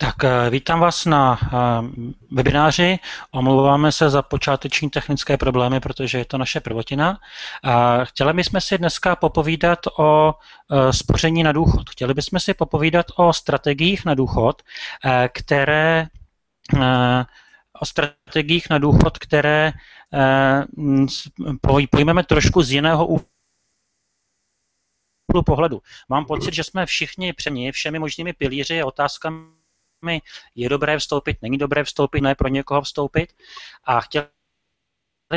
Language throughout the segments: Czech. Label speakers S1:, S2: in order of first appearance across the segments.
S1: Tak eh, vítám vás na eh, webináři. Omlouváme se za počáteční technické problémy, protože je to naše prvotina. Chtěli bychom si dneska popovídat o eh, spoření na důchod. Chtěli bychom si popovídat o strategiích na důchod, které o strategiích na důchod, které pojmeme trošku z jiného úhlu pohledu. Mám pocit, že jsme všichni přeměni všemi možnými pilíři a otázkami je dobré vstoupit, není dobré vstoupit, ne pro někoho vstoupit. A chtěli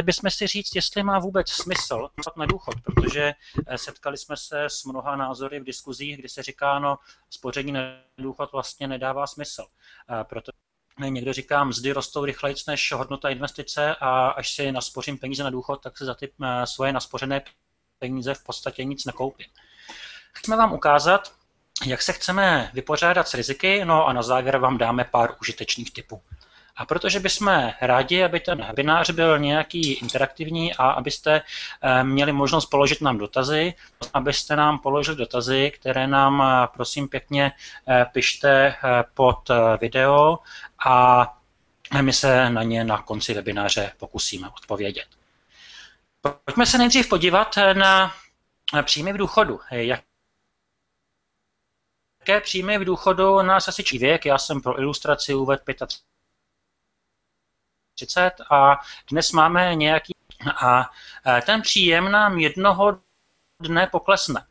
S1: bychom si říct, jestli má vůbec smysl na důchod, protože eh, setkali jsme se s mnoha názory v diskuzích, kdy se říká, no, spoření na důchod vlastně nedává smysl. Proto někdo říká, mzdy rostou rychleji než hodnota investice a až si naspořím peníze na důchod, tak si za ty eh, svoje naspořené peníze v podstatě nic nekoupím. Chceme vám ukázat, jak se chceme vypořádat s riziky, no a na závěr vám dáme pár užitečných typů. A protože bychom rádi, aby ten webinář byl nějaký interaktivní a abyste eh, měli možnost položit nám dotazy, abyste nám položili dotazy, které nám eh, prosím pěkně eh, pište pod video a my se na ně na konci webináře pokusíme odpovědět. Pojďme se nejdřív podívat na příjmy v důchodu. Jak Jaké příjmy v důchodu nás asi čiví věk? Já jsem pro ilustraci uvedl 35 a dnes máme nějaký... A ten příjem nám jednoho dne poklesne.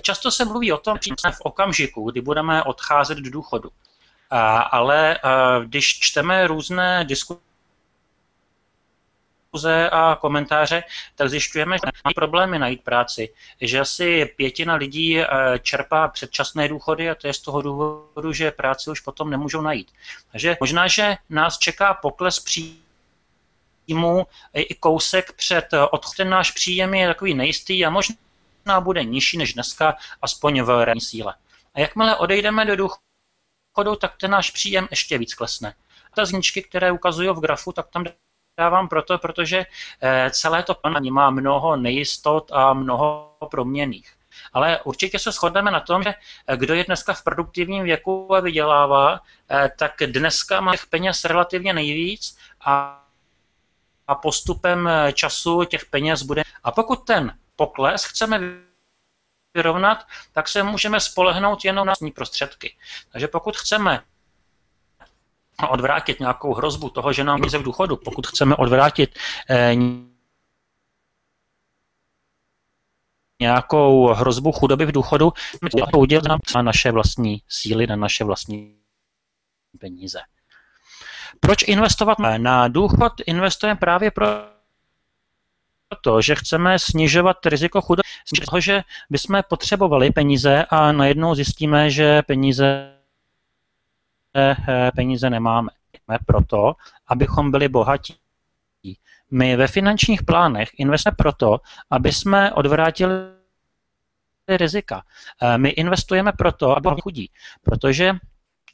S1: Často se mluví o tom, že v okamžiku, kdy budeme odcházet do důchodu. Ale když čteme různé diskuse, diskuze a komentáře, tak zjišťujeme, že mají problémy najít práci. Že asi pětina lidí eh, čerpá předčasné důchody a to je z toho důvodu, že práci už potom nemůžou najít. Takže možná, že nás čeká pokles příjmu i kousek před eh, odchodem. Náš příjem je takový nejistý a možná bude nižší než dneska, aspoň v reální síle. A jakmile odejdeme do důchodu, tak ten náš příjem ještě víc klesne. Ta zničky, které ukazují v grafu, tak tam dávám proto, protože eh, celé to plání má mnoho nejistot a mnoho proměných. Ale určitě se shodneme na tom, že eh, kdo je dneska v produktivním věku a vydělává, eh, tak dneska má těch peněz relativně nejvíc a, a postupem času těch peněz bude. A pokud ten pokles chceme vyrovnat, tak se můžeme spolehnout jenom na prostředky. Takže pokud chceme odvrátit nějakou hrozbu toho, že nám v důchodu, pokud chceme odvrátit eh, nějakou hrozbu chudoby v důchodu, udělat na naše vlastní síly, na naše vlastní peníze. Proč investovat na důchod? Investujeme právě pro to, že chceme snižovat riziko chudoby, toho, že bychom potřebovali peníze a najednou zjistíme, že peníze peníze nemáme. Proto, abychom byli bohatí. My ve finančních plánech investujeme proto, aby jsme odvrátili rizika. Eh, my investujeme proto, aby chudí, protože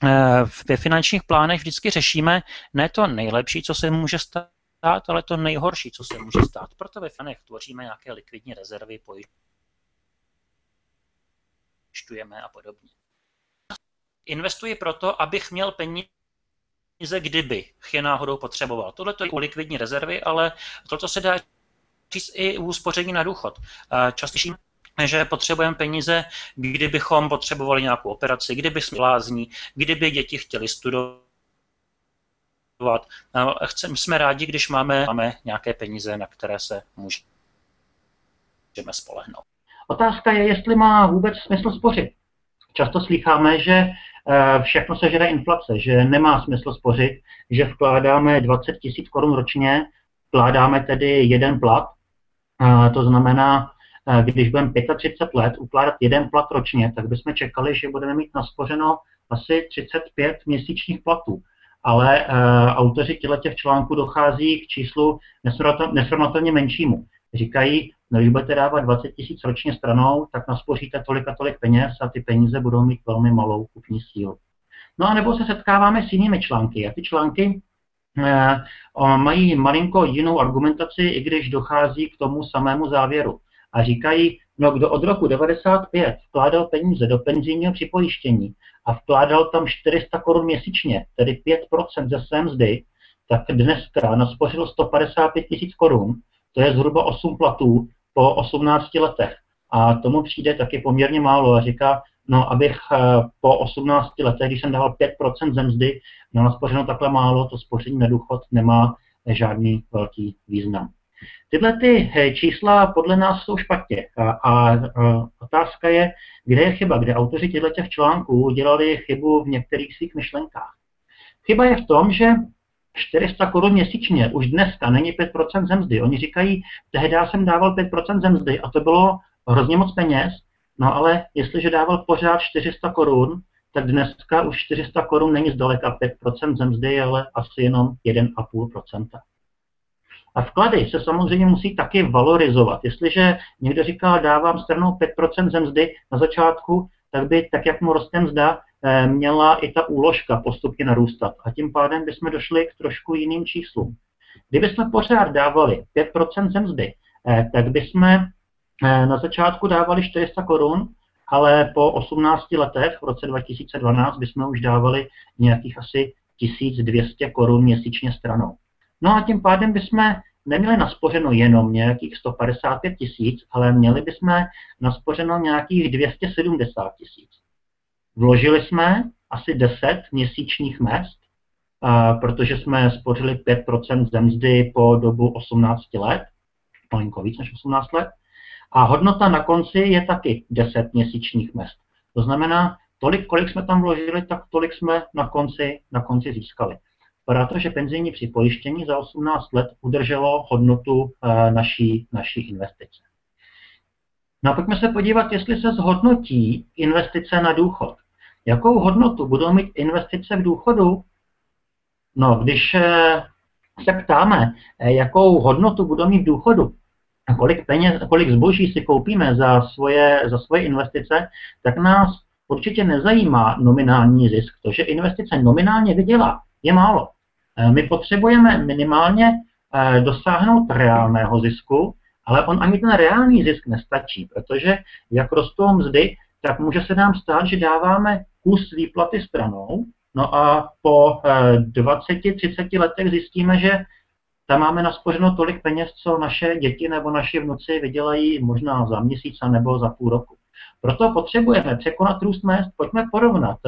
S1: eh, ve finančních plánech vždycky řešíme ne to nejlepší, co se může stát, ale to nejhorší, co se může stát. Proto ve finančních tvoříme nějaké likvidní rezervy, pojišťujeme a podobně. Investuji proto, abych měl peníze kdyby je náhodou potřeboval. Tohle to je u likvidní rezervy, ale toto se dá říct i u uspoření na důchod. Často že potřebujeme peníze, kdybychom potřebovali nějakou operaci, kdyby jsme lázní, kdyby děti chtěli studovat. Jsme rádi, když máme, máme nějaké peníze, na které se můžeme spolehnout.
S2: Otázka je, jestli má vůbec smysl spořit. Často slycháme, že všechno se žere inflace, že nemá smysl spořit, že vkládáme 20 tisíc korun ročně, vkládáme tedy jeden plat, to znamená, eh, když budeme 35 let ukládat jeden plat ročně, tak bychom čekali, že budeme mít naspořeno asi 35 měsíčních platů. Ale autoři těchto článků dochází k číslu nesrovnatelně menšímu. Říkají, no když budete dávat 20 tisíc ročně stranou, tak naspoříte tolik a tolik peněz a ty peníze budou mít velmi malou kupní sílu. No a nebo se setkáváme s jinými články. A ty články eh, mají malinko jinou argumentaci, i když dochází k tomu samému závěru. A říkají, No, kdo od roku 95 vkládal peníze do penzijního připojištění a vkládal tam 400 korun měsíčně, tedy 5% ze své mzdy, tak dneska naspořil 155 tisíc korun, to je zhruba 8 platů po 18 letech. A tomu přijde taky poměrně málo a říká, no abych eh, po 18 letech, když jsem dával 5% ze mzdy, na naspořeno takhle málo, to spoření na důchod nemá žádný velký význam. Tyhle ty eh, čísla podle nás jsou špatně a, a, a otázka je, kde je chyba, kde autoři těchto těch článků dělali chybu v některých svých myšlenkách. Chyba je v tom, že 400 korun měsíčně už dneska není 5% zemzdy. Oni říkají, tehdy jsem dával 5% zemzdy a to bylo hrozně moc peněz, no ale jestliže dával pořád 400 korun, tak dneska už 400 korun není zdaleka 5% zemzdy, ale asi jenom 1,5%. A vklady se samozřejmě musí taky valorizovat. Jestliže někdo říká, dávám stranou 5% ze mzdy na začátku, tak by, tak jak mu roste mzda, měla i ta úložka postupně narůstat. A tím pádem bychom došli k trošku jiným číslům. Kdybychom pořád dávali 5% ze mzdy, eh, tak bychom eh, na začátku dávali 400 korun, ale po 18 letech, v roce 2012, bychom už dávali nějakých asi 1200 korun měsíčně stranou. No a tím pádem bychom neměli naspořeno jenom nějakých 155 tisíc, ale měli bychom naspořeno nějakých 270 tisíc. Vložili jsme asi 10 měsíčních mest, protože jsme spořili 5% ze mzdy po dobu 18 let, malinko víc než 18 let, a hodnota na konci je taky 10 měsíčních mest. To znamená, tolik, kolik jsme tam vložili, tak tolik jsme na konci, na konci získali. Vypadá to, že penzijní připojištění za 18 let udrželo hodnotu eh, naší, naší investice. No a pojďme se podívat, jestli se zhodnotí investice na důchod. Jakou hodnotu budou mít investice v důchodu? No, když eh, se ptáme, eh, jakou hodnotu budou mít v důchodu, a kolik peněz, kolik zboží si koupíme za svoje, za svoje investice, tak nás určitě nezajímá nominální zisk. To, že investice nominálně vydělá, je málo. Eh, my potřebujeme minimálně dosáhnout reálného zisku, ale on ani ten reálný zisk nestačí, protože jak rostou mzdy, tak může se nám stát, že dáváme kus výplaty stranou, no a po 20-30 eh, letech zjistíme, že tam máme naspořeno tolik peněz, co naše děti nebo naši vnuci vydělají možná za měsíc nebo za půl roku. Proto potřebujeme překonat růst mest, pojďme porovnat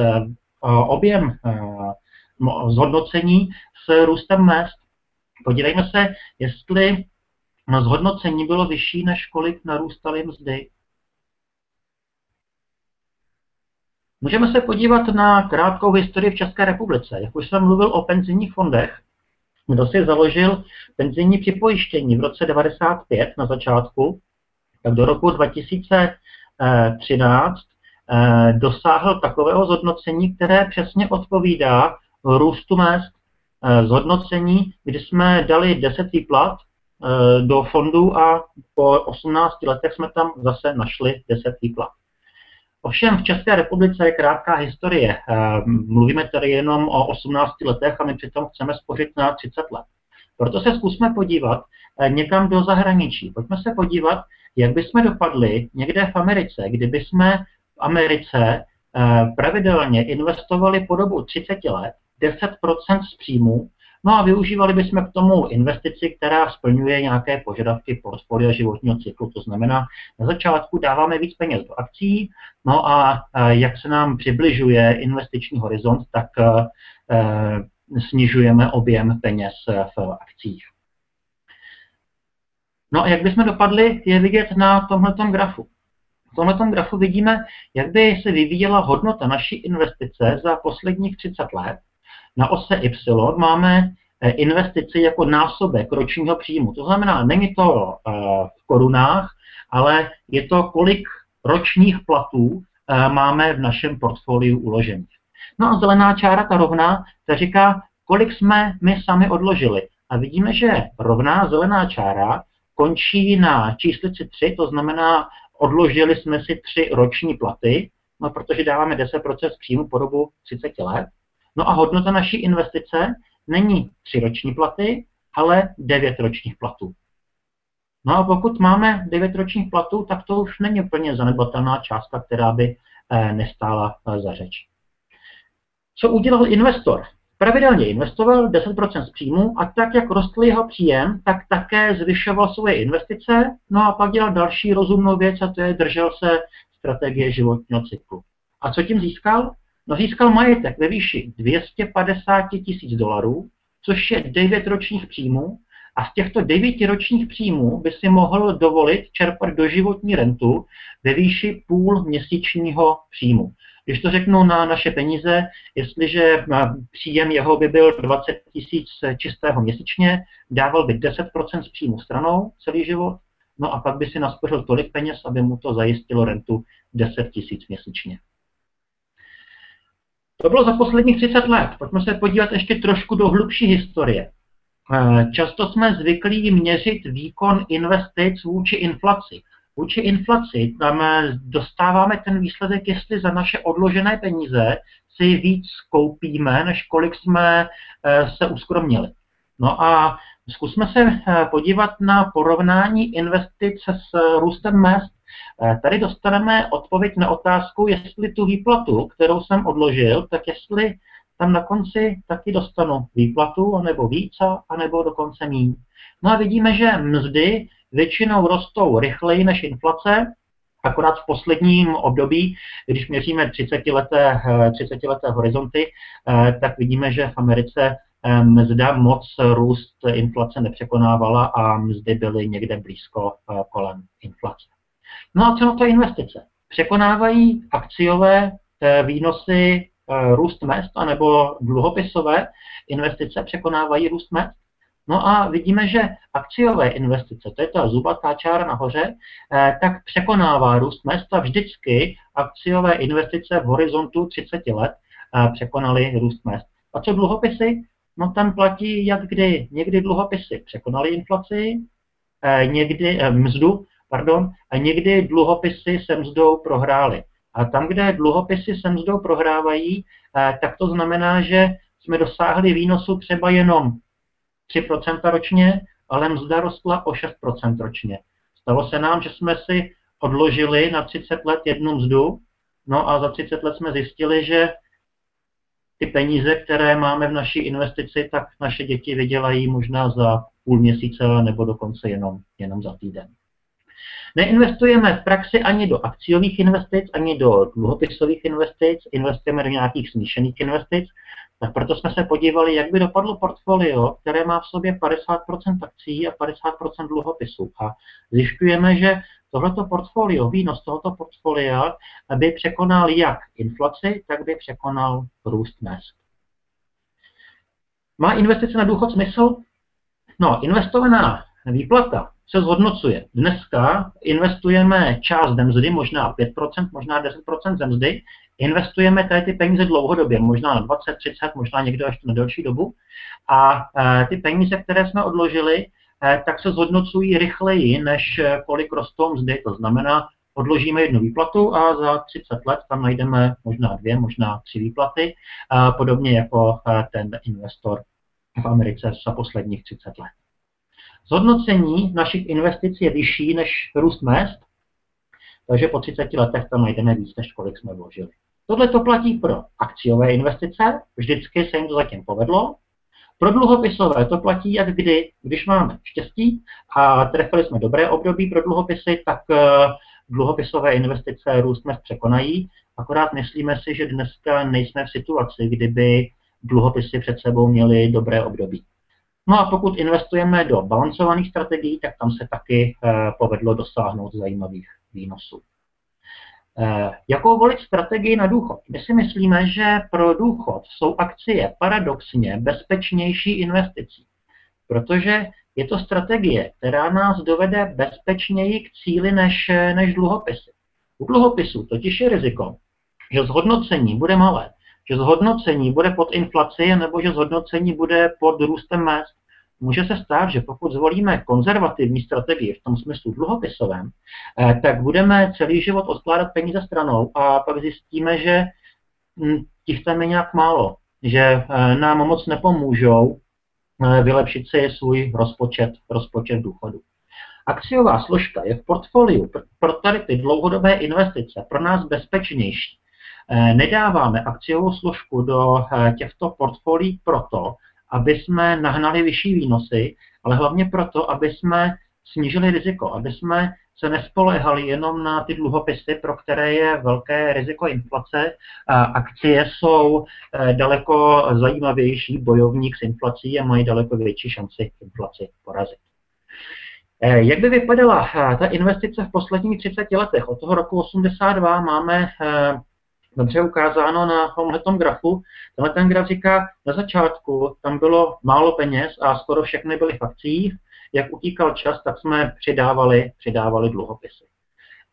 S2: objem zhodnocení s růstem mest. Podívejme se, jestli zhodnocení bylo vyšší, než kolik narůstaly mzdy. Můžeme se podívat na krátkou historii v České republice. Jak už jsem mluvil o penzijních fondech, kdo si založil penzijní připojištění v roce 95 na začátku, tak do roku 2013 eh, dosáhl takového zhodnocení, které přesně odpovídá růstu mest, eh, zhodnocení, kdy jsme dali 10 výplat do fondu a po 18 letech jsme tam zase našli 10 výplat. Ovšem v České republice je krátká historie. Eh, mluvíme tady jenom o 18 letech a my přitom chceme spořit na 30 let. Proto se zkusme podívat někam do zahraničí. Pojďme se podívat, jak bychom dopadli někde v Americe, kdyby jsme v Americe pravidelně investovali po dobu 30 let 10% z příjmu, no a využívali bychom k tomu investici, která splňuje nějaké požadavky portfolia životního cyklu. To znamená, na začátku dáváme víc peněz do akcí, no a jak se nám přibližuje investiční horizont, tak e, snižujeme objem peněz v akcích. No a jak bychom dopadli, je vidět na tomto grafu. V tomto grafu vidíme, jak by se vyvíjela hodnota naší investice za posledních 30 let na ose Y máme eh, investici jako násobek ročního příjmu. To znamená, není to eh, v korunách, ale je to, kolik ročních platů eh, máme v našem portfoliu uložených. No a zelená čára, ta rovná, ta říká, kolik jsme my sami odložili. A vidíme, že rovná zelená čára končí na číslici 3, to znamená, odložili jsme si tři roční platy, no protože dáváme 10% z příjmu po dobu 30 let. No a hodnota naší investice není tři roční platy, ale devět ročních platů. No a pokud máme 9 ročních platů, tak to už není úplně zanedbatelná částka, která by nestála za řeč. Co udělal investor? Pravidelně investoval 10% z příjmu a tak, jak rostl jeho příjem, tak také zvyšoval svoje investice, no a pak dělal další rozumnou věc a to je držel se strategie životního cyklu. A co tím získal? No získal majetek ve výši 250 tisíc dolarů, což je 9 ročních příjmů a z těchto 9 ročních příjmů by si mohl dovolit čerpat doživotní rentu ve výši půl měsíčního příjmu. Když to řeknu na naše peníze, jestliže eh, příjem jeho by byl 20 tisíc čistého měsíčně, dával by 10% z příjmu stranou celý život, no a pak by si naspořil tolik peněz, aby mu to zajistilo rentu 10 tisíc měsíčně. To bylo za posledních 30 let. Pojďme se podívat ještě trošku do hlubší historie. Eh, často jsme zvyklí měřit výkon investic vůči inflaci. Vůči inflaci tam eh, dostáváme ten výsledek, jestli za naše odložené peníze si víc koupíme, než kolik jsme eh, se uskromnili. No a zkusme se podívat na porovnání investic s růstem mest. Tady dostaneme odpověď na otázku, jestli tu výplatu, kterou jsem odložil, tak jestli tam na konci taky dostanu výplatu, anebo víc, anebo dokonce míň. No a vidíme, že mzdy většinou rostou rychleji než inflace, akorát v posledním období, když měříme 30 leté, 30 leté horizonty, eh, tak vidíme, že v Americe eh, mzda moc růst inflace nepřekonávala a mzdy byly někde blízko eh, kolem inflace. No a co na to investice? Překonávají akciové výnosy růst mest, anebo dluhopisové investice překonávají růst mest? No a vidíme, že akciové investice, to je ta zubatá čára nahoře, eh, tak překonává růst mest a vždycky akciové investice v horizontu 30 let eh, překonaly růst mest. A co dluhopisy? No tam platí jak kdy. Někdy dluhopisy překonaly inflaci, eh, někdy mzdu, pardon, a někdy dluhopisy se mzdou prohrály. A tam, kde dluhopisy se mzdou prohrávají, tak to znamená, že jsme dosáhli výnosu třeba jenom 3% ročně, ale mzda rostla o 6% ročně. Stalo se nám, že jsme si odložili na 30 let jednu mzdu, no a za 30 let jsme zjistili, že ty peníze, které máme v naší investici, tak naše děti vydělají možná za půl měsíce nebo dokonce jenom, jenom za týden. Neinvestujeme v praxi ani do akciových investic, ani do dluhopisových investic, investujeme do nějakých smíšených investic, tak proto jsme se podívali, jak by dopadlo portfolio, které má v sobě 50% akcí a 50% dluhopisů. A zjišťujeme, že tohleto portfolio, výnos tohoto portfolia by překonal jak inflaci, tak by překonal růst mest. Má investice na důchod smysl? No, investovaná výplata se zhodnocuje. Dneska investujeme část mzdy, možná 5%, možná 10% ze mzdy, investujeme tady ty peníze dlouhodobě, možná na 20, 30, možná někdo ještě na delší dobu. A e, ty peníze, které jsme odložili, e, tak se zhodnocují rychleji, než e, kolik rostou mzdy. To znamená, odložíme jednu výplatu a za 30 let tam najdeme možná dvě, možná tři výplaty, podobně jako ten investor v Americe za posledních 30 let. Zhodnocení našich investic je vyšší než růst mest, takže po 30 letech tam najdeme víc, než kolik jsme vložili. Tohle to platí pro akciové investice, vždycky se jim to zatím povedlo. Pro dluhopisové to platí jak kdy, když máme štěstí a trefili jsme dobré období pro dluhopisy, tak eh, dluhopisové investice růst mest překonají. Akorát myslíme si, že dneska nejsme v situaci, kdyby dluhopisy před sebou měly dobré období. No a pokud investujeme do balancovaných strategií, tak tam se taky eh, povedlo dosáhnout zajímavých výnosů. Eh, jakou volit strategii na důchod? My si myslíme, že pro důchod jsou akcie paradoxně bezpečnější investicí, protože je to strategie, která nás dovede bezpečněji k cíli než, než dluhopisy. U dluhopisů totiž je riziko, že zhodnocení bude malé, že zhodnocení bude pod inflaci nebo že zhodnocení bude pod růstem mest. Může se stát, že pokud zvolíme konzervativní strategii v tom smyslu dluhopisovém, eh, tak budeme celý život odkládat peníze stranou a pak zjistíme, že hm, těch tam je nějak málo, že eh, nám moc nepomůžou eh, vylepšit si svůj rozpočet, rozpočet důchodu. akciová složka je v portfoliu pro tady ty dlouhodobé investice pro nás bezpečnější. Eh, nedáváme akciovou složku do eh, těchto portfolií proto, aby jsme nahnali vyšší výnosy, ale hlavně proto, aby jsme snížili riziko, aby jsme se nespolehali jenom na ty dluhopisy, pro které je velké riziko inflace. Akcie jsou eh, daleko zajímavější bojovník s inflací a mají daleko větší šanci inflaci porazit. Jak by vypadala ta investice v posledních 30 letech? Od toho roku 82 máme dobře ukázáno na tomhle grafu. Tenhle ten graf říká, na začátku tam bylo málo peněz a skoro všechny byly v akcích jak utíkal čas, tak jsme přidávali, přidávali dluhopisy.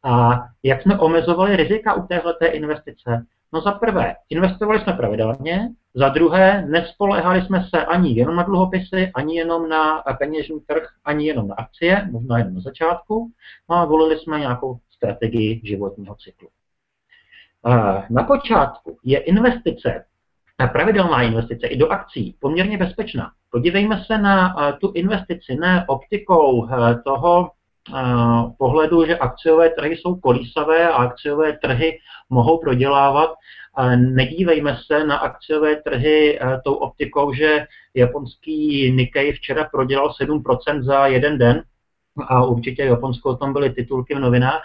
S2: A jak jsme omezovali rizika u téhleté investice? No za prvé, investovali jsme pravidelně, za druhé, nespolehali jsme se ani jenom na dluhopisy, ani jenom na peněžní trh, ani jenom na akcie, možná jenom na začátku, no a volili jsme nějakou strategii životního cyklu. Na počátku je investice pravidelná investice i do akcí poměrně bezpečná. Podívejme se na eh, tu investici ne optikou eh, toho eh, pohledu, že akciové trhy jsou kolísavé a akciové trhy mohou prodělávat. Nedívejme se na akciové trhy tou optikou, že japonský Nikkei včera prodělal 7% za jeden den a určitě Japonsko o tom byly titulky v novinách.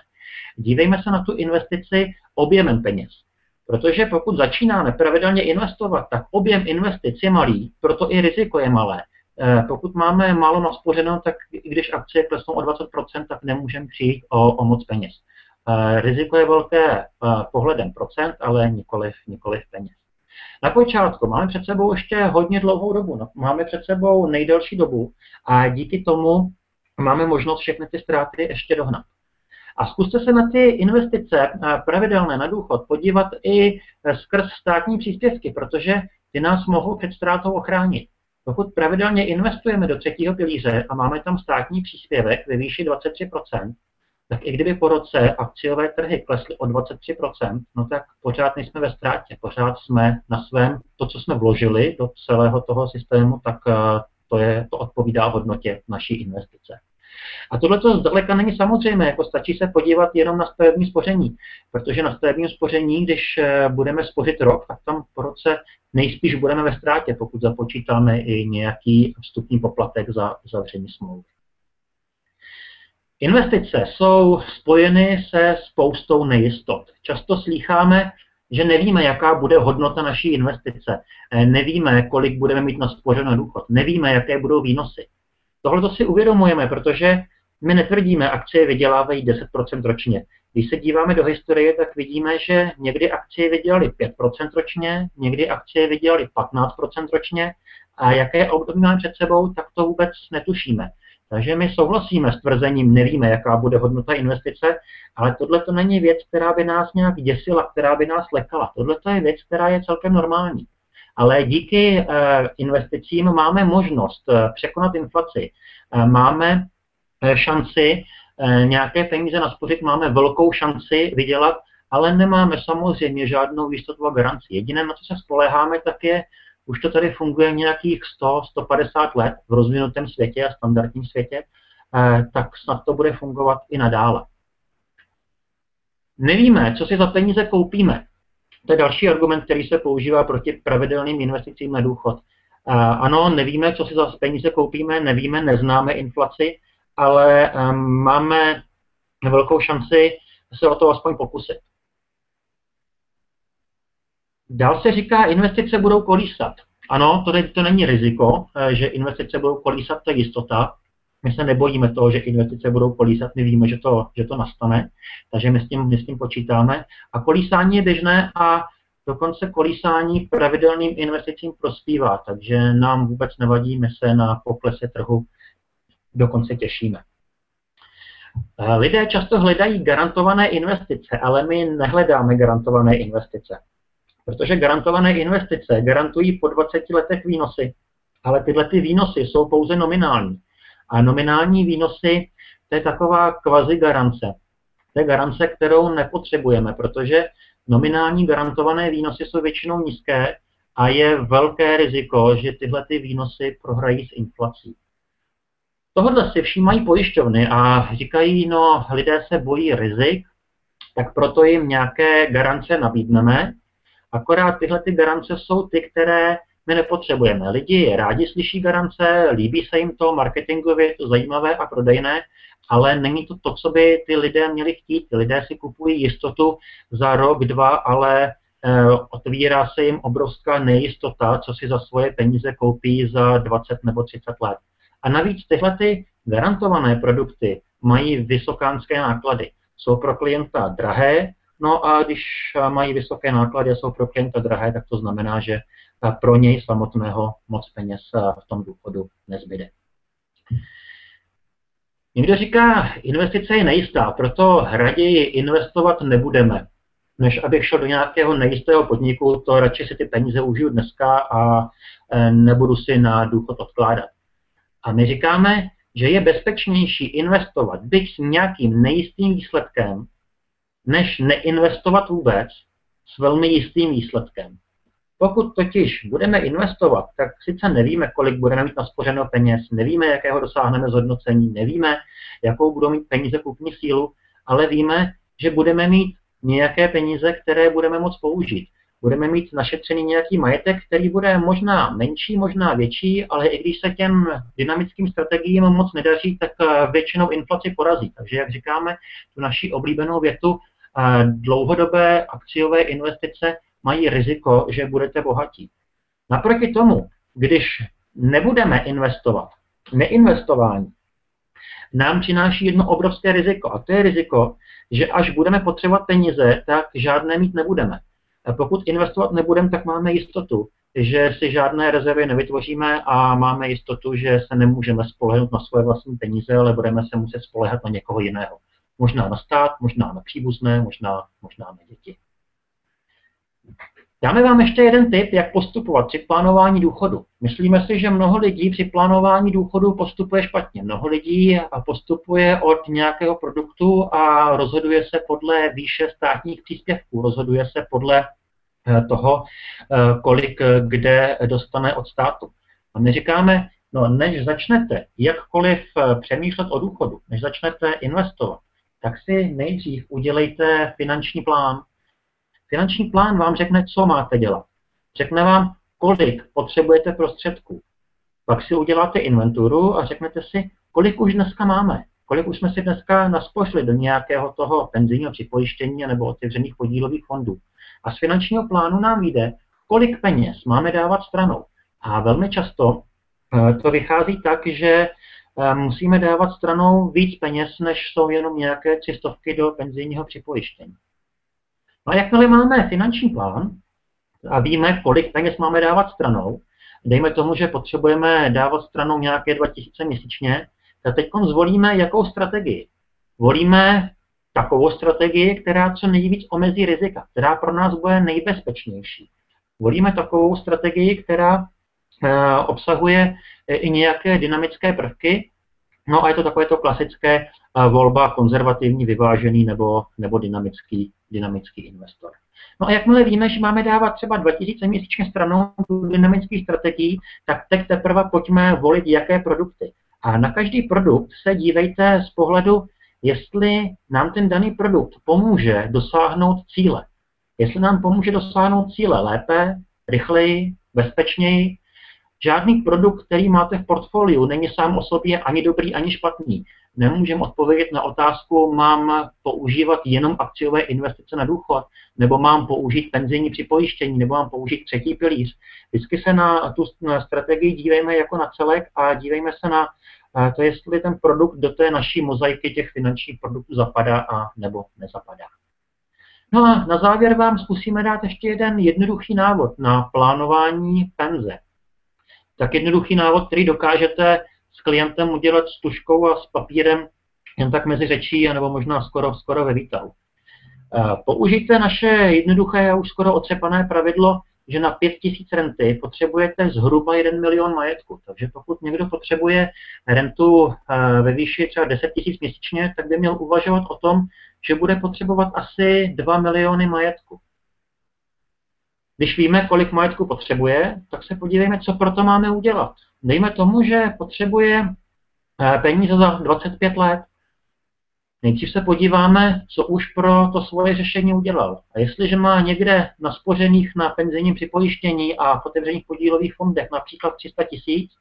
S2: Dívejme se na tu investici objemem peněz. Protože pokud začínáme pravidelně investovat, tak objem investic je malý, proto i riziko je malé. Eh, pokud máme málo naspořeno, tak i když akcie klesnou o 20%, tak nemůžeme přijít o, o moc peněz. Eh, riziko je velké eh, pohledem procent, ale nikoliv, nikoliv peněz. Na počátku máme před sebou ještě hodně dlouhou dobu. No, máme před sebou nejdelší dobu a díky tomu máme možnost všechny ty ztráty ještě dohnat. A zkuste se na ty investice eh, pravidelné na důchod podívat i eh, skrz státní příspěvky, protože ty nás mohou před ztrátou ochránit. Pokud pravidelně investujeme do třetího pilíře a máme tam státní příspěvek ve výši 23%, tak i kdyby po roce akciové trhy klesly o 23%, no tak pořád nejsme ve ztrátě, pořád jsme na svém, to, co jsme vložili do celého toho systému, tak eh, to, je, to odpovídá hodnotě naší investice. A tohle to zdaleka není samozřejmé, jako stačí se podívat jenom na stavební spoření, protože na stavebním spoření, když eh, budeme spořit rok, tak tam po roce nejspíš budeme ve ztrátě, pokud započítáme i nějaký vstupní poplatek za zavření smlouvy. Investice jsou spojeny se spoustou nejistot. Často slýcháme, že nevíme, jaká bude hodnota naší investice, eh, nevíme, kolik budeme mít na spořeno důchod, nevíme, jaké budou výnosy. Tohle to si uvědomujeme, protože my netvrdíme, akcie vydělávají 10% ročně. Když se díváme do historie, tak vidíme, že někdy akcie vydělaly 5% ročně, někdy akcie vydělaly 15% ročně a jaké období máme před sebou, tak to vůbec netušíme. Takže my souhlasíme s tvrzením, nevíme, jaká bude hodnota investice, ale tohle to není věc, která by nás nějak děsila, která by nás lekala. Tohle to je věc, která je celkem normální. Ale díky eh, investicím máme možnost eh, překonat inflaci. Eh, máme šanci nějaké peníze naspořit, máme velkou šanci vydělat, ale nemáme samozřejmě žádnou jistotu a garanci. Jediné, na co se spoleháme, tak je, už to tady funguje nějakých 100-150 let v rozvinutém světě a standardním světě, tak snad to bude fungovat i nadále. Nevíme, co si za peníze koupíme. To je další argument, který se používá proti pravidelným investicím na důchod. Ano, nevíme, co si za peníze koupíme, nevíme, neznáme inflaci, ale máme velkou šanci se o to aspoň pokusit. Dál se říká, investice budou kolísat. Ano, to, to není riziko, eh, že investice budou kolísat, to je jistota. My se nebojíme toho, že investice budou kolísat, my víme, že to, že to nastane, takže my s, tím, my s tím počítáme. A kolísání je běžné a dokonce kolísání pravidelným investicím prospívá, takže nám vůbec nevadí, my se na poklese trhu dokonce těšíme. Lidé často hledají garantované investice, ale my nehledáme garantované investice. Protože garantované investice garantují po 20 letech výnosy, ale tyhle ty výnosy jsou pouze nominální. A nominální výnosy, to je taková kvazi garance. To je garance, kterou nepotřebujeme, protože nominální garantované výnosy jsou většinou nízké a je velké riziko, že tyhle ty výnosy prohrají s inflací. Tohle si všímají pojišťovny a říkají, no lidé se bojí rizik, tak proto jim nějaké garance nabídneme. Akorát tyhle ty garance jsou ty, které my nepotřebujeme. Lidi rádi slyší garance, líbí se jim to, marketingově je to zajímavé a prodejné, ale není to to, co by ty lidé měli chtít. Ty lidé si kupují jistotu za rok, dva, ale eh, otvírá se jim obrovská nejistota, co si za svoje peníze koupí za 20 nebo 30 let. A navíc tyhle ty garantované produkty mají vysokánské náklady. Jsou pro klienta drahé, no a když mají vysoké náklady a jsou pro klienta drahé, tak to znamená, že pro něj samotného moc peněz v tom důchodu nezbyde. Někdo říká, investice je nejistá, proto raději investovat nebudeme, než abych šel do nějakého nejistého podniku, to radši si ty peníze užiju dneska a e, nebudu si na důchod odkládat. A my říkáme, že je bezpečnější investovat, byť s nějakým nejistým výsledkem, než neinvestovat vůbec s velmi jistým výsledkem. Pokud totiž budeme investovat, tak sice nevíme, kolik budeme mít naspořeno peněz, nevíme, jakého dosáhneme zhodnocení, nevíme, jakou budou mít peníze kupní sílu, ale víme, že budeme mít nějaké peníze, které budeme moct použít. Budeme mít našetřený nějaký majetek, který bude možná menší, možná větší, ale i když se těm dynamickým strategiím moc nedaří, tak eh, většinou inflaci porazí. Takže, jak říkáme, tu naši oblíbenou větu, eh, dlouhodobé akciové investice mají riziko, že budete bohatí. Naproti tomu, když nebudeme investovat, neinvestování, nám přináší jedno obrovské riziko. A to je riziko, že až budeme potřebovat peníze, tak žádné mít nebudeme. A pokud investovat nebudeme, tak máme jistotu, že si žádné rezervy nevytvoříme a máme jistotu, že se nemůžeme spolehnout na svoje vlastní peníze, ale budeme se muset spolehat na někoho jiného. Možná na stát, možná na příbuzné, možná, možná na děti. Dáme vám ještě jeden tip, jak postupovat při plánování důchodu. Myslíme si, že mnoho lidí při plánování důchodu postupuje špatně. Mnoho lidí postupuje od nějakého produktu a rozhoduje se podle výše státních příspěvků, rozhoduje se podle eh, toho, eh, kolik eh, kde dostane od státu. A my říkáme, no než začnete jakkoliv přemýšlet o důchodu, než začnete investovat, tak si nejdřív udělejte finanční plán, Finanční plán vám řekne, co máte dělat. Řekne vám, kolik potřebujete prostředků. Pak si uděláte inventuru a řeknete si, kolik už dneska máme, kolik už jsme si dneska naspořili do nějakého toho penzijního připojištění nebo otevřených podílových fondů. A z finančního plánu nám vyjde, kolik peněz máme dávat stranou. A velmi často eh, to vychází tak, že eh, musíme dávat stranou víc peněz, než jsou jenom nějaké třistovky do penzijního připojištění. No a jakmile máme finanční plán a víme, kolik peněz máme dávat stranou, dejme tomu, že potřebujeme dávat stranou nějaké 2000 měsíčně, tak teď zvolíme jakou strategii. Volíme takovou strategii, která co nejvíc omezí rizika, která pro nás bude nejbezpečnější. Volíme takovou strategii, která e, obsahuje e, i nějaké dynamické prvky, no a je to takové to klasické e, volba konzervativní, vyvážený nebo, nebo dynamický dynamický investor. No a jakmile víme, že máme dávat třeba 2000 měsíčně stranou dynamických strategií, tak teď teprve pojďme volit, jaké produkty. A na každý produkt se dívejte z pohledu, jestli nám ten daný produkt pomůže dosáhnout cíle. Jestli nám pomůže dosáhnout cíle lépe, rychleji, bezpečněji. Žádný produkt, který máte v portfoliu, není sám o sobě ani dobrý, ani špatný nemůžeme odpovědět na otázku, mám používat jenom akciové investice na důchod, nebo mám použít penzijní připojištění, nebo mám použít třetí pilíř. Vždycky se na tu strategii dívejme jako na celek a dívejme se na to, jestli ten produkt do té naší mozaiky těch finančních produktů zapadá a nebo nezapadá. No a na závěr vám zkusíme dát ještě jeden jednoduchý návod na plánování penze. Tak jednoduchý návod, který dokážete s klientem udělat s tuškou a s papírem jen tak mezi řečí, nebo možná skoro, skoro ve výtahu. Eh, použijte naše jednoduché a už skoro otřepané pravidlo, že na 5000 renty potřebujete zhruba 1 milion majetku. Takže pokud někdo potřebuje rentu eh, ve výši třeba 10 tisíc měsíčně, tak by měl uvažovat o tom, že bude potřebovat asi 2 miliony majetku. Když víme, kolik majetku potřebuje, tak se podívejme, co pro to máme udělat. Dejme tomu, že potřebuje eh, peníze za 25 let. Nejdřív se podíváme, co už pro to svoje řešení udělal. A jestliže má někde naspořených na penzijním připojištění a v otevřených podílových fondech například 300 tisíc,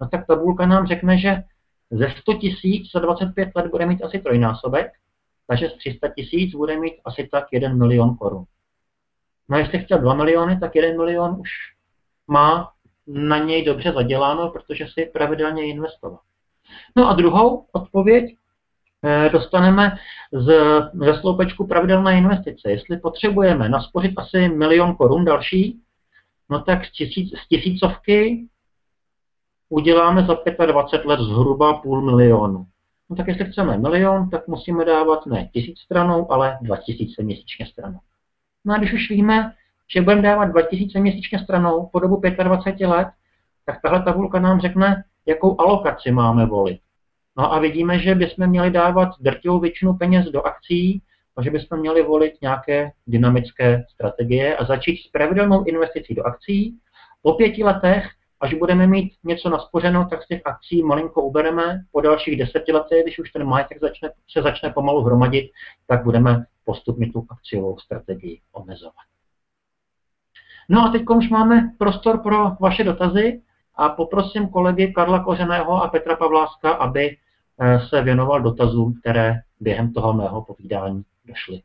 S2: no tak tabulka nám řekne, že ze 100 tisíc za 25 let bude mít asi trojnásobek, takže z 300 tisíc bude mít asi tak 1 milion korun. No jestli chtěl 2 miliony, tak 1 milion už má na něj dobře zaděláno, protože si pravidelně investoval. No a druhou odpověď eh, dostaneme z, ze sloupečku pravidelné investice. Jestli potřebujeme naspořit asi milion korun další, no tak z, tisíc, z tisícovky uděláme za 25 let zhruba půl milionu. No tak jestli chceme milion, tak musíme dávat ne tisíc stranou, ale 2000 měsíčně stranou. No a když už víme, že budeme dávat 2000 měsíčně stranou po dobu 25 let, tak tahle tabulka nám řekne, jakou alokaci máme volit. No a vidíme, že bychom měli dávat drtivou většinu peněz do akcí a že bychom měli volit nějaké dynamické strategie a začít s pravidelnou investicí do akcí. Po pěti letech Až budeme mít něco naspořeno, tak z těch akcí malinko ubereme. Po dalších deseti letech, když už ten majetek začne, se začne pomalu hromadit, tak budeme postupně tu akciovou strategii omezovat. No a teď už máme prostor pro vaše dotazy a poprosím kolegy Karla Kořeného a Petra Pavláska, aby eh, se věnoval dotazům, které během toho mého povídání došly.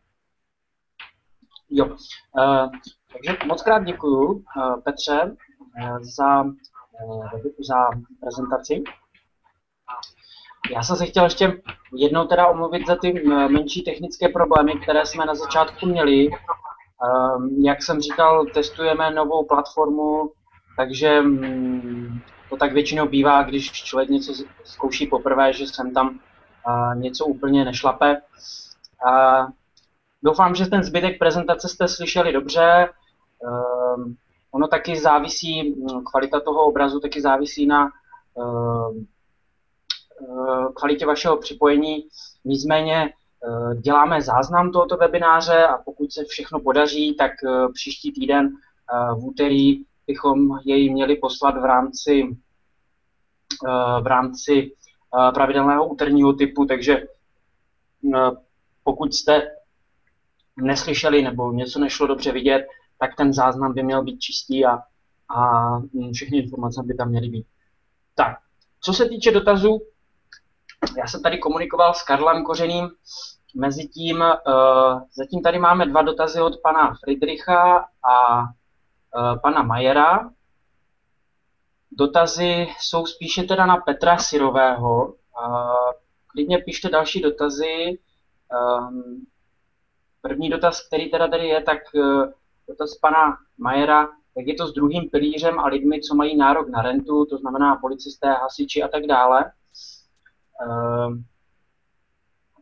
S3: Jo, uh, takže moc krát děkuju, uh, Petře, Eh, za, eh, za prezentaci. Já jsem se chtěl ještě jednou teda omluvit za ty eh, menší technické problémy, které jsme na začátku měli. Jak jsem říkal, testujeme novou platformu, takže mm, to tak většinou bývá, když člověk něco zkouší poprvé, že jsem tam něco úplně nešlape. Doufám, že ten zbytek prezentace jste slyšeli dobře. Ono taky závisí, mm, kvalita toho obrazu taky závisí na uh, kvalitě vašeho připojení. Nicméně uh, děláme záznam tohoto webináře a pokud se všechno podaří, tak uh, příští týden v úterý bychom jej měli poslat v rámci, v rámci pravidelného úterního typu, takže pokud jste neslyšeli nebo něco nešlo dobře vidět, tak ten záznam by měl být čistý a, a mm, všechny informace by tam měly být. Tak, co se týče dotazů, já jsem tady komunikoval s Karlem Kořeným, Mezitím, uh, zatím tady máme dva dotazy od pana Friedricha a uh, pana Majera. Dotazy jsou spíše teda na Petra Sirového. Uh, klidně píšte další dotazy. Um, první dotaz, který teda tady je, tak uh, dotaz pana Majera, jak je to s druhým pilířem a lidmi, co mají nárok na rentu, to znamená policisté, hasiči a tak dále. Ehm,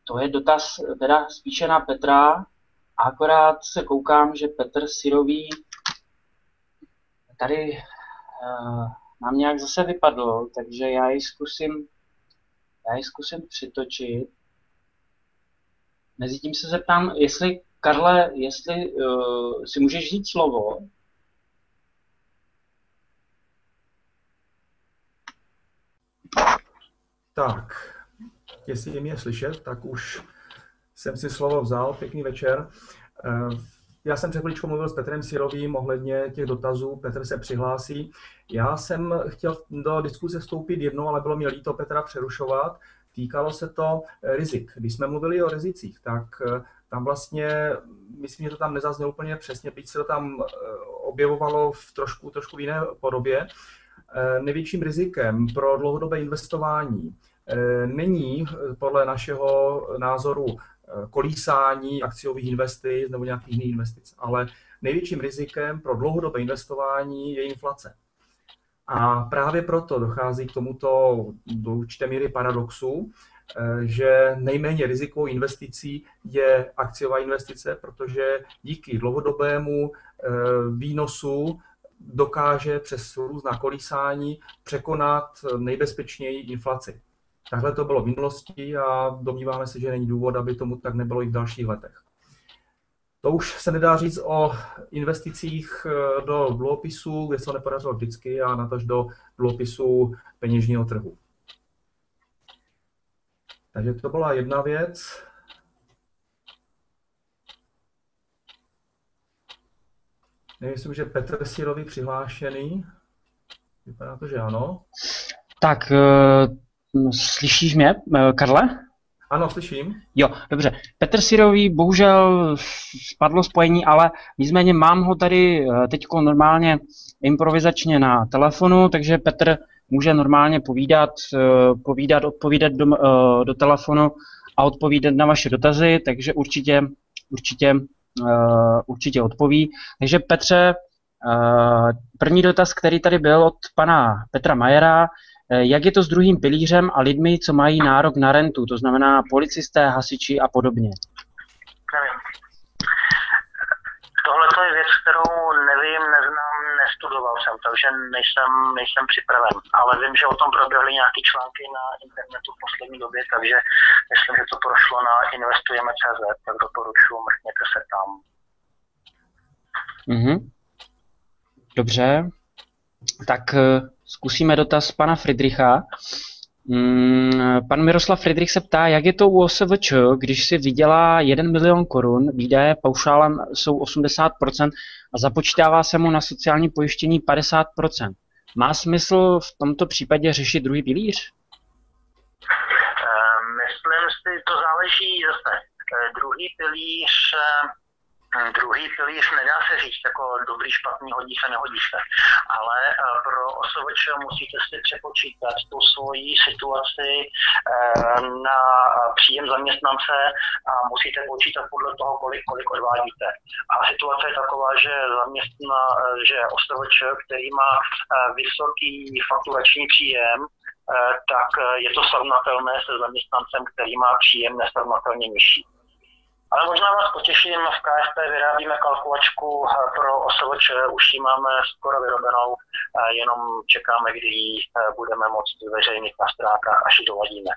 S3: to je dotaz teda spíše na Petra, akorát se koukám, že Petr Sirový tady uh, nám nějak zase vypadl, takže já ji zkusím, já ji zkusím přitočit. Mezitím se zeptám, jestli Karle, jestli uh, si můžeš říct slovo.
S4: Tak, jestli je mě slyšet, tak už jsem si slovo vzal. Pěkný večer. Uh, já jsem před mluvil s Petrem Sirovým ohledně těch dotazů. Petr se přihlásí. Já jsem chtěl do diskuze vstoupit jednou, ale bylo mi líto Petra přerušovat. Týkalo se to rizik. Když jsme mluvili o rizicích, tak tam vlastně, myslím, že to tam nezaznělo úplně přesně, byť se to tam eh, objevovalo v trošku, trošku v jiné podobě. Eh, největším rizikem pro dlouhodobé investování eh, není podle našeho názoru kolísání akciových investic nebo nějakých jiných investic, ale největším rizikem pro dlouhodobé investování je inflace. A právě proto dochází k tomuto do určité míry paradoxu, Eh, že nejméně rizikovou investicí je akciová investice, protože díky dlouhodobému eh, výnosu dokáže přes různá kolísání překonat nejbezpečněji inflaci. Takhle to bylo v minulosti a domníváme se, že není důvod, aby tomu tak nebylo i v dalších letech. To už se nedá říct o investicích eh, do dluhopisů, kde se nepodařilo vždycky, a natož do dluhopisů peněžního trhu. Takže to byla jedna věc. Myslím, že Petr Sirový přihlášený. Vypadá to, že ano.
S3: Tak, eh, slyšíš mě, eh, Karle?
S4: Ano, slyším.
S3: Jo, dobře. Petr Sirový, bohužel spadlo spojení, ale nicméně mám ho tady eh, teď normálně improvizačně na telefonu, takže Petr může normálně povídat, povídat odpovídat do, do telefonu a odpovídat na vaše dotazy, takže určitě, určitě určitě odpoví. Takže Petře, eh, první dotaz, který tady byl od pana Petra Majera, eh, jak je to s druhým pilířem a lidmi, co mají nárok na rentu, to znamená policisté, hasiči a podobně?
S2: Tohle to je věc, kterou nevím, neznám, nestudoval jsem, takže nejsem, nejsem připraven. Ale vím, že o tom proběhly nějaké články na internetu v poslední době, takže myslím, že to prošlo na investujeme.cz, tak doporučuji, mrkněte se tam.
S3: Mhm. Dobře. Tak eh, zkusíme dotaz pana Friedricha. Mm, pan Miroslav Friedrich se ptá, jak je to u OSVČ, když si vydělá 1 milion korun, výdaje paušálem jsou 80% a započítává se mu na sociální pojištění 50%. Má smysl v tomto případě řešit druhý pilíř?
S2: Eh, myslím si, to záleží zase. Eh, druhý pilíř eh, Druhý pilíř nedá se říct jako dobrý, špatný, hodí se, nehodí se. Ale eh, pro osobeč musíte si přepočítat tu svoji situaci eh, na příjem zaměstnance a musíte počítat podle toho, kolik, kolik odvádíte. A situace je taková, že zaměstna, eh, že osobeč, který má vysoký fakturační příjem, tak je to srovnatelné se zaměstnancem, který má příjem nesrovnatelně nižší. Ale možná vás potěším, v KSP vyrábíme kalkulačku eh, pro OSVČ, už ji máme skoro vyrobenou, jenom čekáme, kdy ji eh, budeme moct zveřejnit na stránkách, až ji doladíme.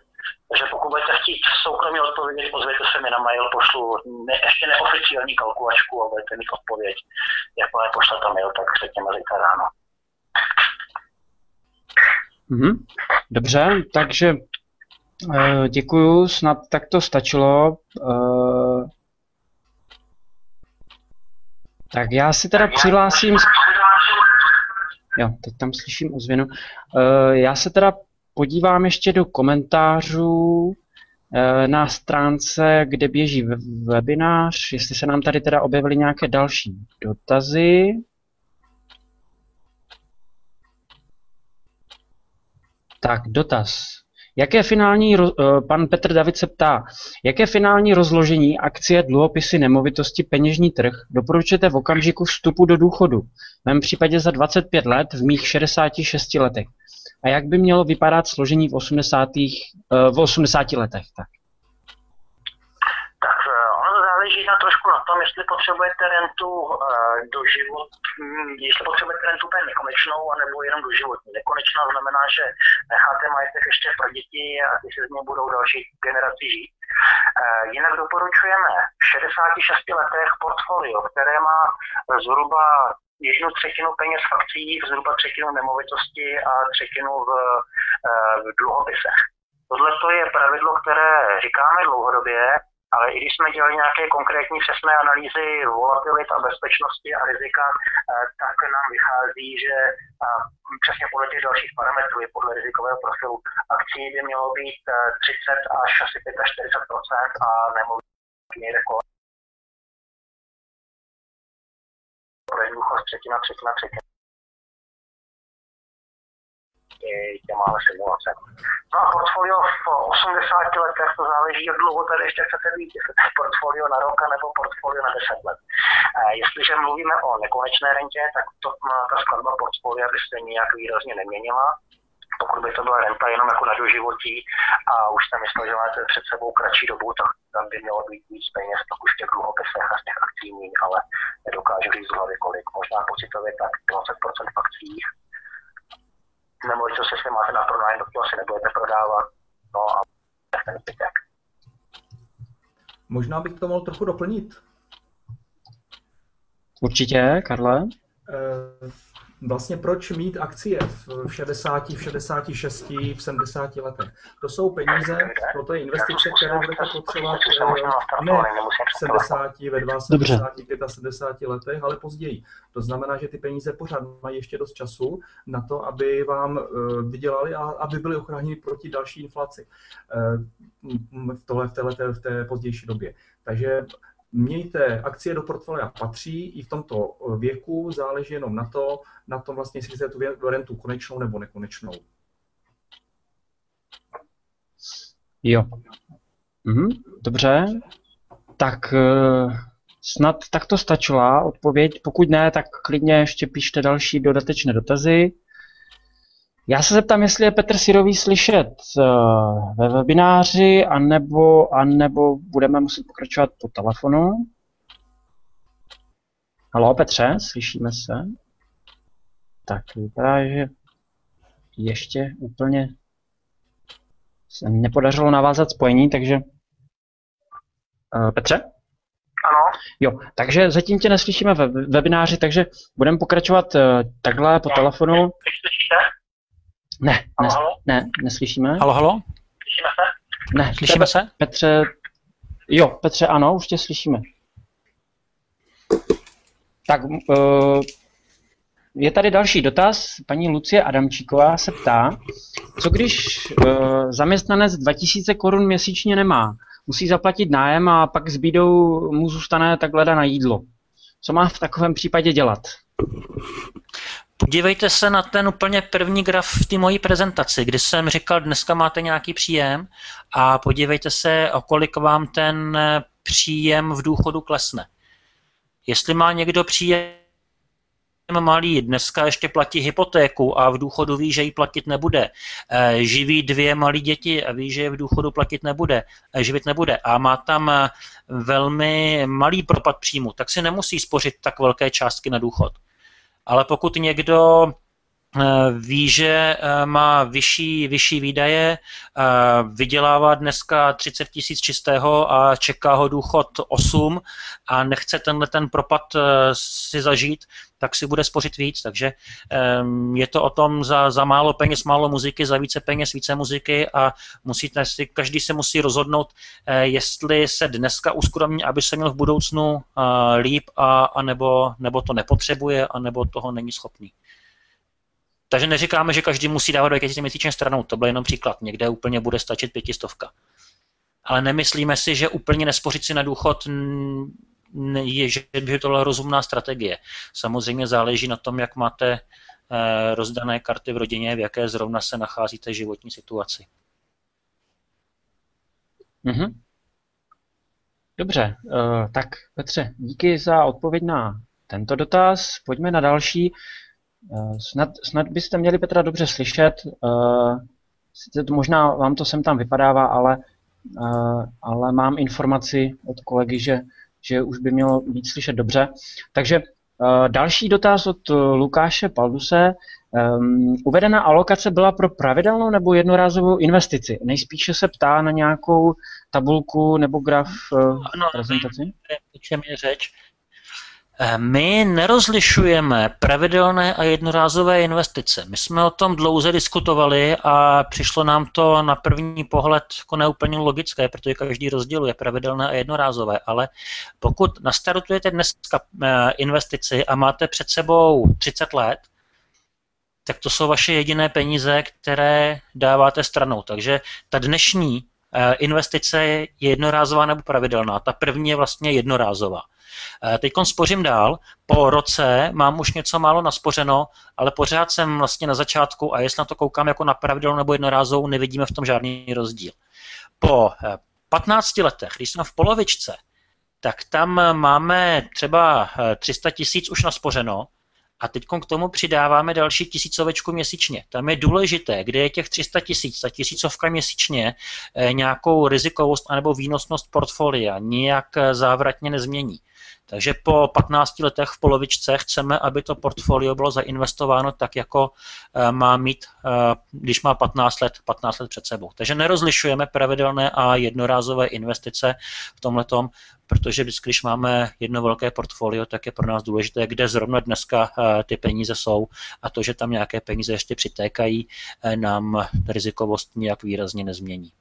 S2: Takže pokud budete chtít soukromně odpovědět, pozvěte se mi na mail, pošlu ne, ještě neoficiální kalkulačku a budete mít odpověď. Jakmile pošlete mail, tak řekněme zítra ráno.
S3: Mm-hmm. Dobře, takže Eh, děkuju, snad tak to stačilo. Eh, tak já si teda přihlásím... Jo, teď tam slyším ozvěnu. Eh, já se teda podívám ještě do komentářů na stránce, kde běží webinář, jestli se nám tady teda objevily nějaké další dotazy. Tak, dotaz. Jaké finální, eh, pan Petr David se ptá, jaké finální rozložení akcie, dluhopisy, nemovitosti, peněžní trh doporučujete v okamžiku vstupu do důchodu? V mém případě za 25 let, v mých 66 letech. A jak by mělo vypadat složení v 80. Eh, v 80 letech? Tak
S2: eh, ono záleží na trošku na tom, jestli potřebujete rentu do život, jestli potřebujete rentu úplně nekonečnou, anebo jenom do životní. Nekonečná znamená, že necháte majetek ještě pro děti a ty se z něj budou další generaci žít. Jinak doporučujeme v 66 letech portfolio, které má zhruba jednu třetinu peněz v akcích, zhruba třetinu nemovitosti a třetinu v, v dluhopisech. Tohle je pravidlo, které říkáme dlouhodobě, ale i když jsme dělali nějaké konkrétní přesné analýzy volatilit a bezpečnosti a rizika, eh, tak nám vychází, že eh, přesně podle těch dalších parametrů, je podle rizikového profilu akcí by mělo být 30 eh, až asi 45% a nemovitosti někde kolem pro jednoduchost třetina, třetina, třetina tě máme simulace. No a portfolio v 80 letech to záleží, jak dlouho tady ještě chcete být, jestli to je portfolio na rok nebo portfolio na 10 let. Jestliže mluvíme o nekonečné rentě, tak to, ta skladba portfolia by se nějak výrazně neměnila pokud by to byla renta jenom jako na doživotí a už jsem myslel, že máte před sebou kratší dobu, tak tam by mělo být víc peněz, tak už těch dluhopisech a z těch akcí ale nedokážu říct z hlavy kolik. Možná pocitově tak 20% v akcích, nemovitost, jestli máte na pronájem, to asi nebudete prodávat. No a ten zbytek.
S4: Možná bych to mohl trochu doplnit.
S3: Určitě, Karle.
S4: Vlastně proč mít akcie v 60, v 66, v 70 letech? To jsou peníze, pro to je investice, které budete potřebovat eh, ne v 70, ve 72, 75 letech, ale později. To znamená, že ty peníze pořád mají ještě dost času na to, aby vám eh, vydělali a aby byli ochráněni proti další inflaci eh, v, tohle, v, téhle, v té pozdější době. Takže mějte akcie do portfolia patří i v tomto věku, záleží jenom na to, na tom vlastně, jestli chcete tu rentu konečnou nebo nekonečnou.
S3: Jo. Mhm, dobře. Tak eh, snad tak to stačila odpověď. Pokud ne, tak klidně ještě píšte další dodatečné dotazy. Já se zeptám, jestli je Petr Sirový slyšet eh, ve webináři, anebo, anebo budeme muset pokračovat po telefonu. Halo, Petře, slyšíme se? Tak vypadá, že ještě úplně se nepodařilo navázat spojení, takže uh, Petře?
S2: Ano.
S3: Jo, takže zatím tě neslyšíme ve webináři, takže budeme pokračovat uh, takhle po telefonu.
S2: Slyšíte?
S3: Ne, ne, ne, neslyšíme.
S1: Halo, halo?
S2: Slyšíme se?
S3: Ne,
S1: Slyšíme se?
S3: Petře, jo, Petře, ano, už tě slyšíme. Tak, uh, je tady další dotaz. Paní Lucie Adamčíková se ptá, co když uh, zaměstnanec 2000 korun měsíčně nemá, musí zaplatit nájem a pak s bídou mu zůstane takhle na jídlo. Co má v takovém případě dělat?
S1: Podívejte se na ten úplně první graf v té mojí prezentaci, kdy jsem říkal, dneska máte nějaký příjem a podívejte se, o kolik vám ten příjem v důchodu klesne. Jestli má někdo příjem malý, dneska ještě platí hypotéku a v důchodu ví, že ji platit nebude. Eh, živí dvě malé děti a ví, že je v důchodu platit nebude, eh, živit nebude a má tam eh, velmi malý propad příjmu, tak si nemusí spořit tak velké částky na důchod. Ale pokud někdo ví, že eh, má vyšší, vyšší výdaje, eh, vydělává dneska 30 tisíc čistého a čeká ho důchod 8 a nechce tenhle ten propad si zažít, tak si bude spořit víc. Takže je to o tom za, za málo peněz, málo muziky, za více peněz, více muziky a musíte si, každý se musí rozhodnout, jestli se dneska uskromní, aby se měl v budoucnu líp, a, a nebo, nebo to nepotřebuje, a nebo toho není schopný. Takže neříkáme, že každý musí dávat 2000 měsíčně stranou, to byl jenom příklad. Někde úplně bude stačit pětistovka. Ale nemyslíme si, že úplně nespořit si na důchod je, že by to byla rozumná strategie. Samozřejmě záleží na tom, jak máte eh, rozdané karty v rodině, v jaké zrovna se nacházíte životní situaci.
S3: Mm-hmm. Dobře, uh, tak Petře, díky za odpověď na tento dotaz. Pojďme na další. Eh, snad, snad byste měli Petra dobře slyšet. Eh, sice to možná vám to sem tam vypadává, ale, eh, ale mám informaci od kolegy, že, že už by mělo být slyšet dobře. Takže další dotaz od Lukáše Palduse. Um, uvedená alokace byla pro pravidelnou nebo jednorázovou investici? Nejspíše se ptá na nějakou tabulku nebo graf uh, ano, prezentaci?
S1: O čem je řeč? Eh, my nerozlišujeme pravidelné a jednorázové investice. My jsme o tom dlouze diskutovali a přišlo nám to na první pohled jako neúplně logické, protože každý rozděluje pravidelné a jednorázové. Ale pokud nastartujete dneska eh, investici a máte před sebou 30 let, tak to jsou vaše jediné peníze, které dáváte stranou. Takže ta dnešní investice je jednorázová nebo pravidelná. Ta první je vlastně jednorázová. Eh, Teď spořím dál, po roce mám už něco málo naspořeno, ale pořád jsem vlastně na začátku a jestli na to koukám jako na pravidelnou nebo jednorázovou, nevidíme v tom žádný rozdíl. Po 15 eh, letech, když jsem v polovičce, tak tam máme třeba 300 eh, tisíc už naspořeno a teď k tomu přidáváme další tisícovečku měsíčně. Tam je důležité, kde je těch 300 tisíc, ta tisícovka měsíčně nějakou rizikovost anebo výnosnost portfolia nijak závratně nezmění. Takže po 15 letech v polovičce chceme, aby to portfolio bylo zainvestováno tak, jako eh, má mít, eh, když má 15 let, 15 let před sebou. Takže nerozlišujeme pravidelné a jednorázové investice v tomhletom, protože vždycky, když máme jedno velké portfolio, tak je pro nás důležité, kde zrovna dneska eh, ty peníze jsou a to, že tam nějaké peníze ještě přitékají, nám rizikovost nějak výrazně nezmění.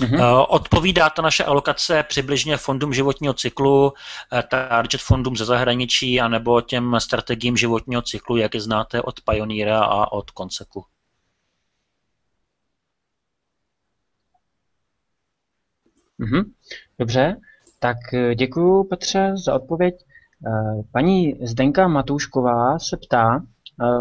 S1: Mm-hmm. Odpovídá ta naše alokace přibližně fondům životního cyklu, eh, target fondům ze zahraničí, anebo těm strategiím životního cyklu, jak je znáte od Pioneera a od Conseku?
S3: Mm-hmm. Dobře, tak eh, děkuji Petře za odpověď. Paní Zdenka Matoušková se ptá, Eh,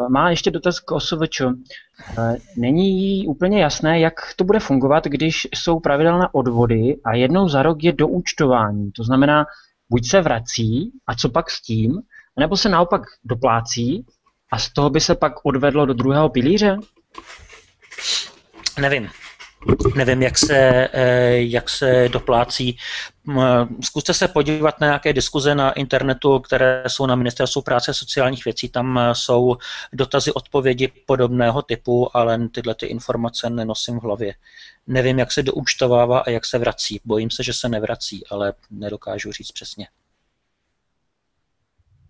S3: má ještě dotaz k OSVČ. Eh, není jí úplně jasné, jak to bude fungovat, když jsou pravidelné odvody a jednou za rok je doučtování. To znamená, buď se vrací a co pak s tím, nebo se naopak doplácí a z toho by se pak odvedlo do druhého pilíře?
S1: Nevím. Nevím, jak se, eh, jak se doplácí. Zkuste se podívat na nějaké diskuze na internetu, které jsou na Ministerstvu práce a sociálních věcí. Tam eh, jsou dotazy, odpovědi podobného typu, ale tyhle ty informace nenosím v hlavě. Nevím, jak se doúčtovává a jak se vrací. Bojím se, že se nevrací, ale nedokážu říct přesně.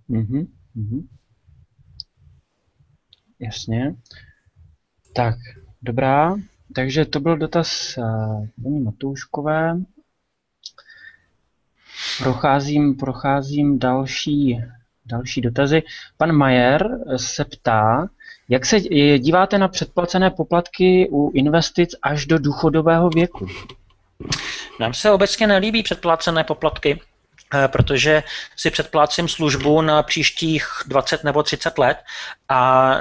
S3: Mm-hmm. mm-hmm. Jasně. Tak, dobrá. Takže to byl dotaz uh, paní Matouškové. Procházím, procházím další, další dotazy. Pan Majer se ptá, jak se díváte na předplacené poplatky u investic až do důchodového věku?
S1: Nám se obecně nelíbí předplacené poplatky. Eh, protože si předplácím službu na příštích 20 nebo 30 let a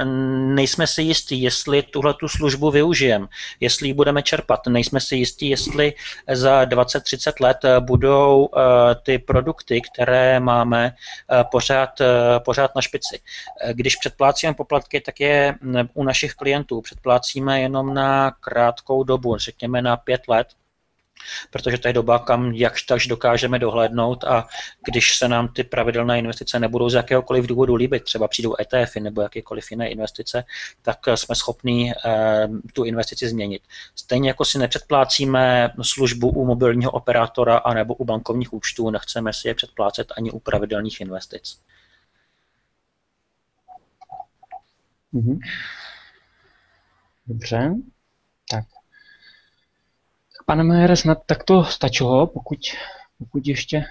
S1: nejsme si jistí, jestli tuhle tu službu využijeme, jestli ji budeme čerpat. Nejsme si jistí, jestli za 20-30 let budou eh, ty produkty, které máme, eh, pořád, pořád na špici. Když předplácíme poplatky, tak je u našich klientů předplácíme jenom na krátkou dobu, řekněme na 5 let, protože to je doba, kam jakž takž dokážeme dohlédnout a když se nám ty pravidelné investice nebudou z jakéhokoliv důvodu líbit, třeba přijdou ETFy nebo jakékoliv jiné investice, tak jsme schopni eh, tu investici změnit. Stejně jako si nepředplácíme službu u mobilního operátora anebo u bankovních účtů, nechceme si je předplácet ani u pravidelných investic.
S3: Mhm. Dobře, Pane Majere, snad takto stačilo, pokud, pokud ještě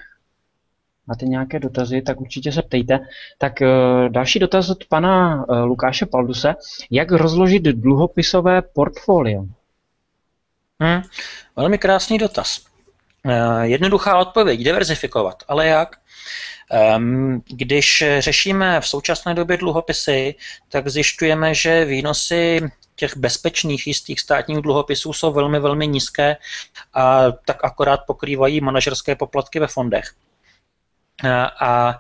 S3: máte nějaké dotazy, tak určitě se ptejte. Tak uh, další dotaz od pana uh, Lukáše Palduse. Jak rozložit dluhopisové portfolio?
S1: Hmm, velmi krásný dotaz. Uh, jednoduchá odpověď, diverzifikovat. Ale jak? Um, když řešíme v současné době dluhopisy, tak zjišťujeme, že výnosy těch bezpečných jistých státních dluhopisů jsou velmi, velmi nízké a tak akorát pokrývají manažerské poplatky ve fondech. A, a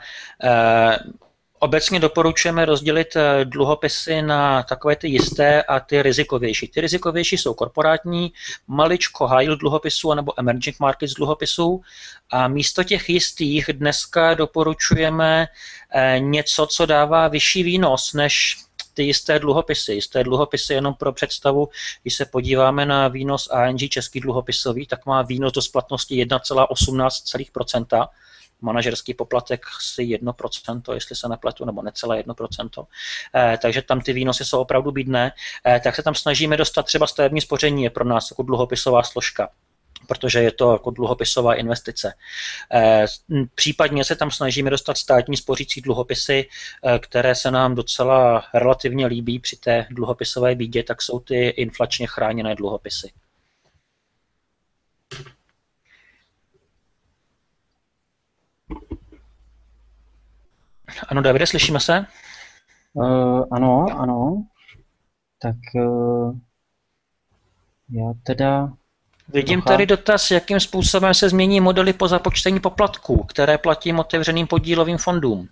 S1: Obecně doporučujeme rozdělit e, dluhopisy na takové ty jisté a ty rizikovější. Ty rizikovější jsou korporátní, maličko high dluhopisů nebo emerging markets dluhopisů a místo těch jistých dneska doporučujeme něco, co dává vyšší výnos než ty jisté dluhopisy. Jisté dluhopisy jenom pro představu, když se podíváme na výnos ANG český dluhopisový, tak má výnos do splatnosti 1,18%, manažerský poplatek si 1%, jestli se nepletu, nebo necelé 1%. Eh, takže tam ty výnosy jsou opravdu bídné. Eh, tak se tam snažíme dostat třeba stavební spoření, je pro nás jako dluhopisová složka protože je to jako dluhopisová investice. Eh, případně se tam snažíme dostat státní spořící dluhopisy, eh, které se nám docela relativně líbí při té dluhopisové bídě, tak jsou ty inflačně chráněné dluhopisy. Ano, Davide, slyšíme se?
S3: Uh, ano, ano. Tak uh, já teda
S1: Vidím Aha. tady dotaz, jakým způsobem se změní modely po započtení poplatků, které platím otevřeným podílovým fondům.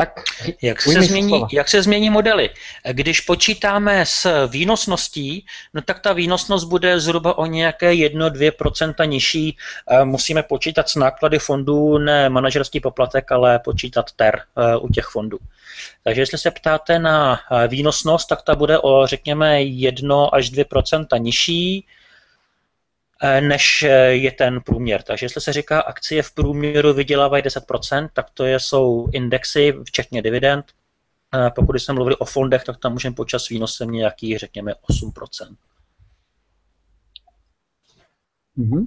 S3: Tak,
S1: jak se, změní, jak se změní modely? Když počítáme s výnosností, no tak ta výnosnost bude zhruba o nějaké 1-2% nižší. Musíme počítat s náklady fondů, ne manažerský poplatek, ale počítat TER eh, u těch fondů. Takže jestli se ptáte na eh, výnosnost, tak ta bude o, řekněme, 1 až 2% nižší, eh, než eh, je ten průměr. Takže jestli se říká, akcie v průměru vydělávají 10%, tak to jsou indexy, včetně dividend. Pokud jsme mluvili o fondech, tak tam můžeme počas výnosem nějaký, řekněme, 8%. Mm-hmm.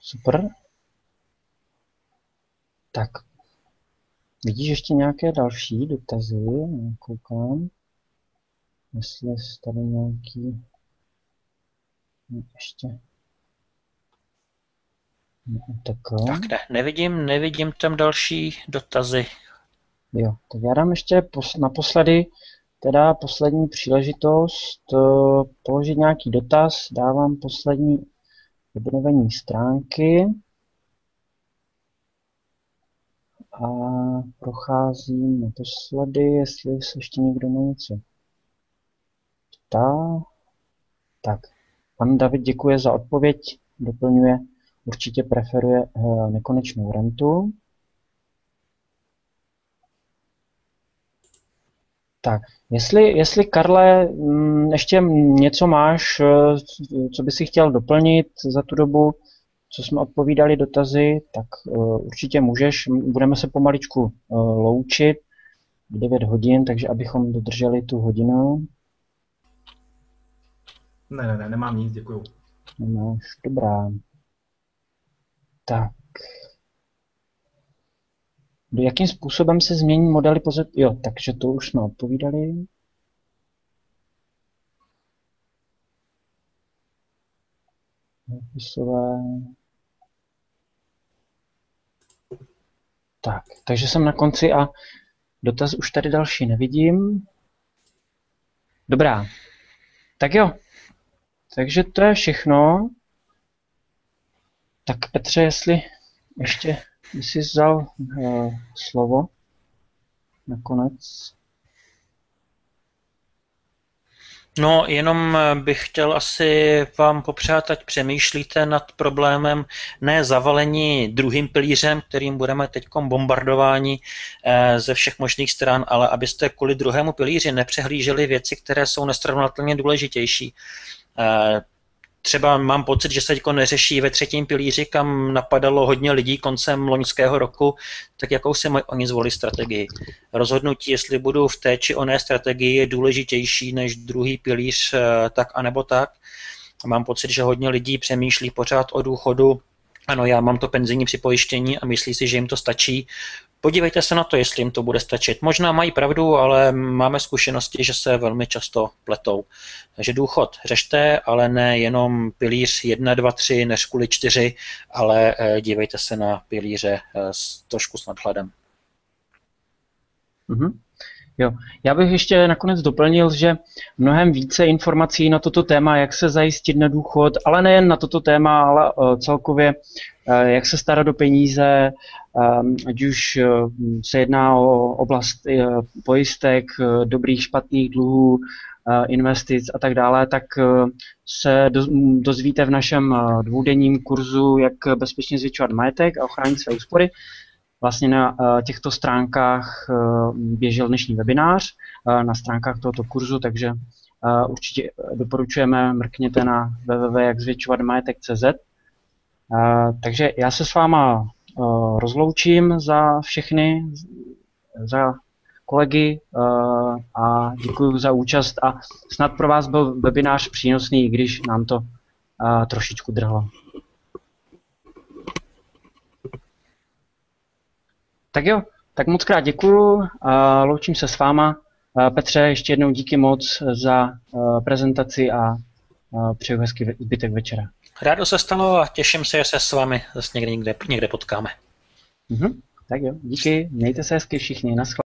S3: Super. Tak. Vidíš ještě nějaké další dotazy? Koukám. Jestli tady nějaký... Ještě...
S1: Tak, tak ne, nevidím, nevidím tam další dotazy.
S3: Jo, tak já dám ještě pos, naposledy, teda poslední příležitost uh, položit nějaký dotaz. Dávám poslední obnovení stránky. a procházím naposledy, jestli se ještě někdo na něco ptá. Tak, pan David děkuje za odpověď, doplňuje, určitě preferuje eh, nekonečnou rentu. Tak, jestli, jestli Karle, mm, ještě něco máš, eh, co by si chtěl doplnit za tu dobu, co jsme odpovídali dotazy, tak uh, určitě můžeš. Budeme se pomaličku loučit v 9 hodin, takže abychom dodrželi tu hodinu.
S4: Ne, ne, ne, nemám nic, děkuju.
S3: Nemáš, dobrá. Tak. Do jakým způsobem se změní modely pozet? Jo, takže to už jsme odpovídali. Popisové. Tak, takže jsem na konci a dotaz už tady další nevidím. Dobrá. Tak jo. Takže to je všechno. Tak Petře, jestli ještě jsi vzal uh, slovo nakonec.
S1: No, jenom eh, bych chtěl asi vám popřát, ať přemýšlíte nad problémem ne zavalení druhým pilířem, kterým budeme teď bombardováni eh, ze všech možných stran, ale abyste kvůli druhému pilíři nepřehlíželi věci, které jsou nestrovnatelně důležitější. Eh, třeba mám pocit, že se teď neřeší ve třetím pilíři, kam napadalo hodně lidí koncem loňského roku, tak jakou si mají oni zvolit strategii. Rozhodnutí, jestli budu v té či oné strategii, je důležitější než druhý pilíř eh, tak anebo tak. Mám pocit, že hodně lidí přemýšlí pořád o důchodu ano, já mám to penzijní připojištění a myslí si, že jim to stačí. Podívejte se na to, jestli jim to bude stačit. Možná mají pravdu, ale máme zkušenosti, že se velmi často pletou. Takže důchod řešte, ale ne jenom pilíř 1, 2, 3, než kvůli 4, ale eh, dívejte se na pilíře eh, s trošku s nadhledem.
S3: Mm-hmm. Jo. Já bych ještě nakonec doplnil, že mnohem více informací na toto téma, jak se zajistit na důchod, ale nejen na toto téma, ale uh, celkově, uh, jak se starat do peníze, um, ať už se jedná o oblast pojistek, dobrých, špatných dluhů, investic a tak dále, tak se dozvíte v našem dvoudenním kurzu, jak bezpečně zvětšovat majetek a ochránit své úspory. Vlastně na eh, těchto stránkách eh, běžel dnešní webinář eh, na stránkách tohoto kurzu, takže určitě doporučujeme, mrkněte na www.jakzvětšovatmajetek.cz. Takže já se s váma rozloučím za všechny, za kolegy a děkuji za účast a snad pro vás byl webinář přínosný, i když nám to trošičku drhlo. Tak jo, tak moc krát děkuju, a loučím se s váma. Petře, ještě jednou díky moc za prezentaci a přeju hezký zbytek večera.
S1: Rádo se stalo a těším se, že se s vámi zase někde, někde, někde potkáme.
S3: Mhm, tak jo, díky, mějte se hezky všichni, naschle.